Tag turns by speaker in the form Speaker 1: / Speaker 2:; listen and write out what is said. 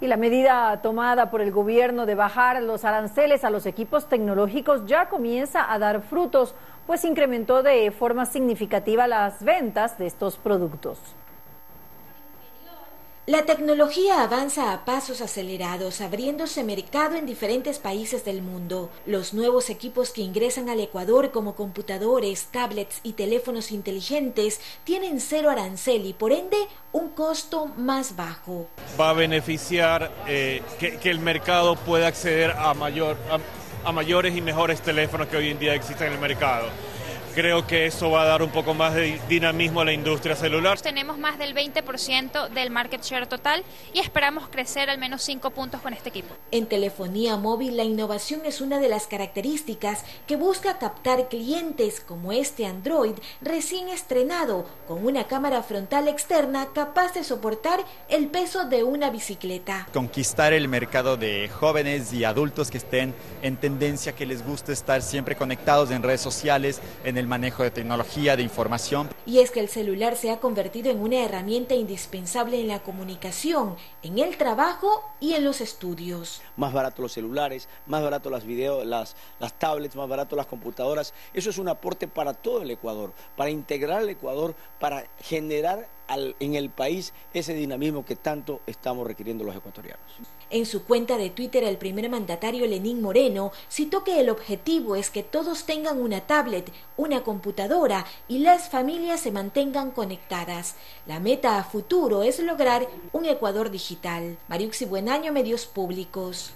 Speaker 1: Y la medida tomada por el gobierno de bajar los aranceles a los equipos tecnológicos ya comienza a dar frutos, pues incrementó de forma significativa las ventas de estos productos.
Speaker 2: La tecnología avanza a pasos acelerados, abriéndose mercado en diferentes países del mundo. Los nuevos equipos que ingresan al Ecuador como computadores, tablets y teléfonos inteligentes tienen cero arancel y por ende un costo más bajo.
Speaker 3: Va a beneficiar eh, que, el mercado pueda acceder a, mayor, a mayores y mejores teléfonos que hoy en día existen en el mercado creo que eso va a dar un poco más de dinamismo a la industria celular.
Speaker 4: Tenemos más del 20% del market share total y esperamos crecer al menos 5 puntos con este equipo.
Speaker 2: En telefonía móvil la innovación es una de las características que busca captar clientes como este Android recién estrenado con una cámara frontal externa capaz de soportar el peso de una bicicleta.
Speaker 5: Conquistar el mercado de jóvenes y adultos que estén en tendencia, que les guste estar siempre conectados en redes sociales, en el manejo de tecnología, de información.
Speaker 2: Y es que el celular se ha convertido en una herramienta indispensable en la comunicación, en el trabajo y en los estudios.
Speaker 6: Más barato los celulares, más barato las videos, las, las tablets, más barato las computadoras. Eso es un aporte para todo el Ecuador, para integrar el Ecuador, para generar en el país ese dinamismo que tanto estamos requiriendo los ecuatorianos.
Speaker 2: En su cuenta de Twitter, el primer mandatario Lenín Moreno citó que el objetivo es que todos tengan una tablet, una computadora y las familias se mantengan conectadas. La meta a futuro es lograr un Ecuador digital. Mariuxi Buenaño, Medios Públicos.